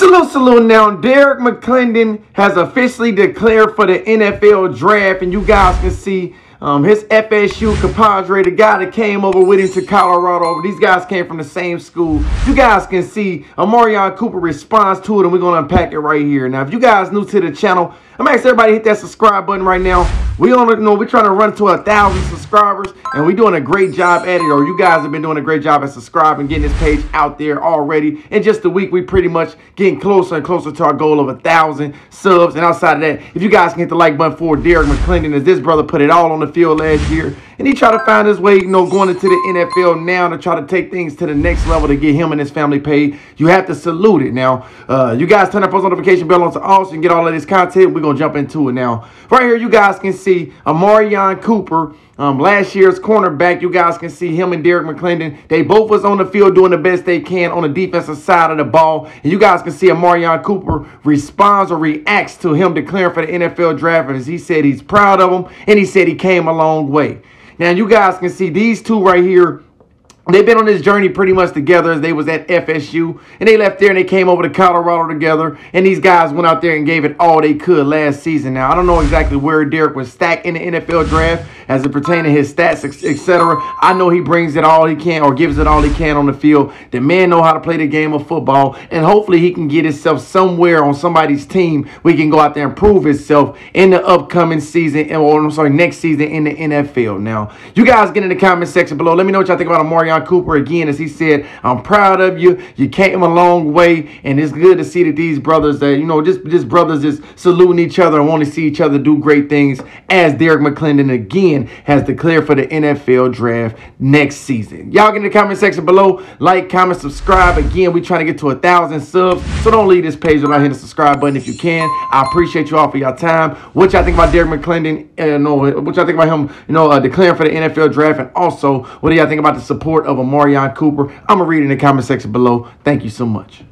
Salute, salute now. Derrick McLendon has officially declared for the NFL draft, and you guys can see um, his FSU compadre, the guy that came over with him to Colorado. These guys came from the same school. You guys can see Omarion Cooper responds to it, and we're going to unpack it right here. Now, if you guys new to the channel, I'm asking everybody hit that subscribe button right now. We on, you know, we're trying to run to a thousand subscribers, and we're doing a great job at it. Or you guys have been doing a great job at subscribing, getting this page out there already. In just a week, we pretty much getting closer and closer to our goal of a thousand subs. And outside of that, if you guys can hit the like button for Derrick McLendon, as this brother put it all on the field last year, and he tried to find his way, you know, going into the NFL now to try to take things to the next level to get him and his family paid. You have to salute it. Now, uh, you guys turn that post notification bell on to all so you can get all of this content. We're gonna jump into it now. Right here, you guys can see Omarion Cooper. Um, last year's cornerback, you guys can see him and Derrick McLendon. They both was on the field doing the best they can on the defensive side of the ball. And you guys can see Omarion Cooper responds or reacts to him declaring for the NFL draft. As he said he's proud of him and he said he came a long way. Now, you guys can see these two right here They've been on this journey pretty much together as they was at FSU. And they left there and they came over to Colorado together. And these guys went out there and gave it all they could last season. Now, I don't know exactly where Derrick was stacked in the NFL draft as it pertains to his stats, etc. I know he brings it all he can or gives it all he can on the field. The man know how to play the game of football. And hopefully he can get himself somewhere on somebody's team he can go out there and prove himself in the upcoming season. Or I'm sorry, next season in the NFL. Now, you guys get in the comment section below. Let me know what y'all think about Omarion Cooper again, as he said, I'm proud of you. You came a long way, and it's good to see that these brothers, that you know, just just brothers just saluting each other and want to see each other do great things. As Derrick McLendon again has declared for the NFL draft next season. Y'all get in the comment section below, like, comment, subscribe. Again, we trying to get to a thousand subs, so don't leave this page without hitting the subscribe button if you can. I appreciate you all for your time. What y'all think about Derrick McLendon? Uh, no, what y'all think about him? You know, uh, declaring for the NFL draft, and also what do y'all think about the support of Omarion Cooper. I'm going to read in the comment section below. Thank you so much.